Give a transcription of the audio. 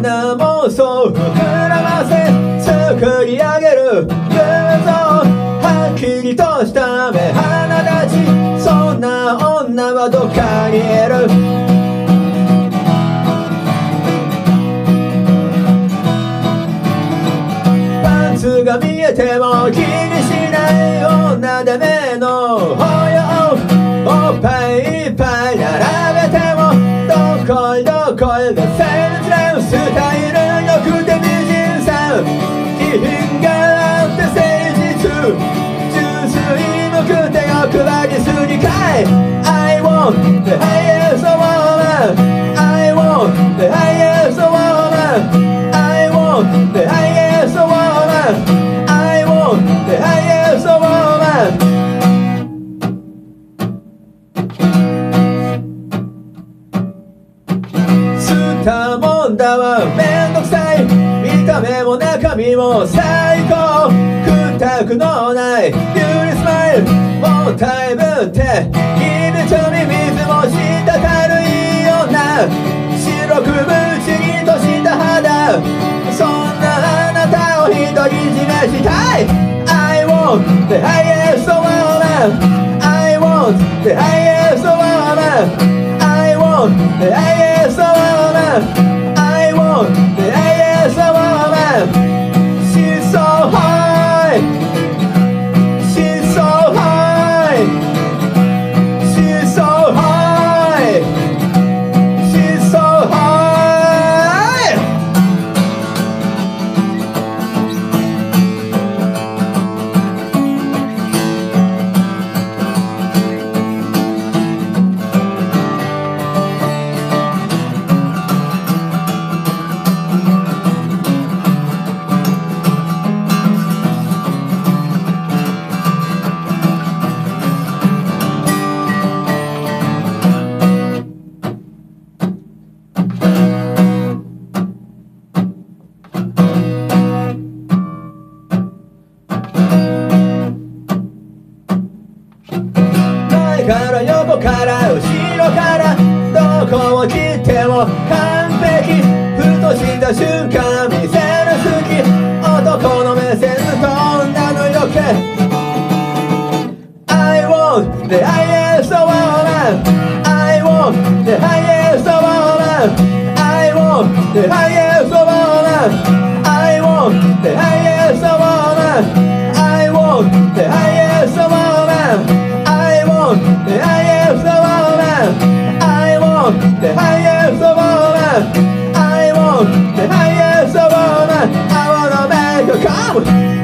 な妄想膨らませ作り上げる偶像はっきりとした目鼻立ちそんな女はどっかにいるパンツが見えても気にしない女で目の保養 I want the highest woman I want the highest woman I want the highest woman I want the highest woman スターモンダはめんどくさい見た目も中身も最高くたくのないビューティースマイルもったいぶって白くむちりとした肌そんなあなたを独り占めしたい I want the highest woman I want the highest woman I want the highest woman 講じても完璧ふとした瞬間見せる好き男の目線飛女のよけ I want the highest of all love I want the highest of all love I want the highest of all love I want the highest of all love I want the highest want the highest woman I want the highest woman I wanna make you come